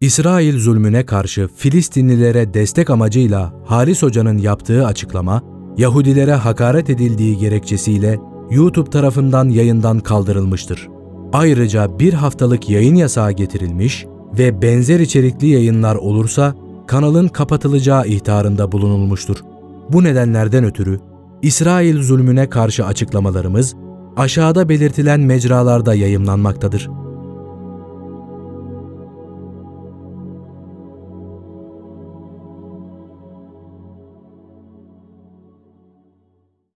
İsrail zulmüne karşı Filistinlilere destek amacıyla Halis Hoca'nın yaptığı açıklama, Yahudilere hakaret edildiği gerekçesiyle YouTube tarafından yayından kaldırılmıştır. Ayrıca bir haftalık yayın yasağı getirilmiş ve benzer içerikli yayınlar olursa kanalın kapatılacağı ihtarında bulunulmuştur. Bu nedenlerden ötürü İsrail zulmüne karşı açıklamalarımız aşağıda belirtilen mecralarda yayımlanmaktadır.